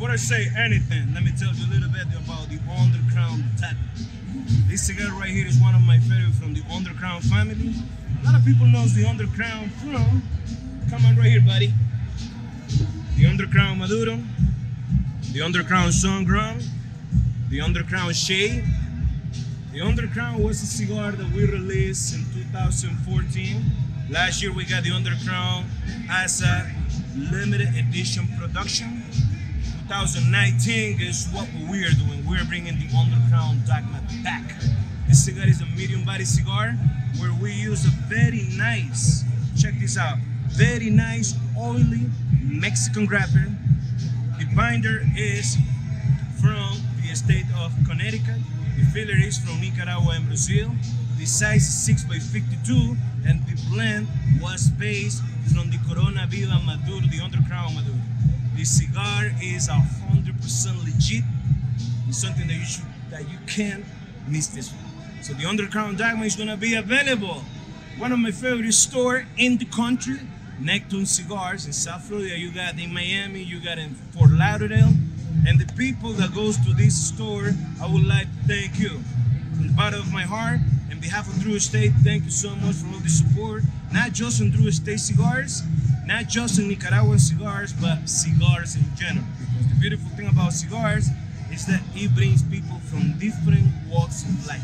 before I say anything, let me tell you a little bit about the Undercrown Tap. This cigar right here is one of my favorite from the Undercrown family. A lot of people knows the Undercrown from, come on right here, buddy. The Undercrown Maduro, the Undercrown Sunground, the Undercrown Shade. The Undercrown was a cigar that we released in 2014. Last year we got the Undercrown as a limited edition production. 2019 is what we are doing. We're bringing the Undercrown Dogma back. This cigar is a medium body cigar where we use a very nice, check this out, very nice oily Mexican wrapper. The binder is from the state of Connecticut. The filler is from Nicaragua and Brazil. The size is 6 by 52 and the blend was based from the Corona Viva Maduro, the Undercrown Maduro. The cigar is a hundred percent legit. It's something that you should that you can't miss this one. So the Undercrown Diamond is gonna be available. One of my favorite store in the country, Neptune Cigars in South Florida. You got in Miami, you got in Fort Lauderdale. And the people that goes to this store, I would like to thank you. From the bottom of my heart, in behalf of Drew Estate, thank you so much for all the support. Not just on Drew Estate cigars, not just in Nicaraguan cigars, but cigars in general. Because the beautiful thing about cigars is that it brings people from different walks of life.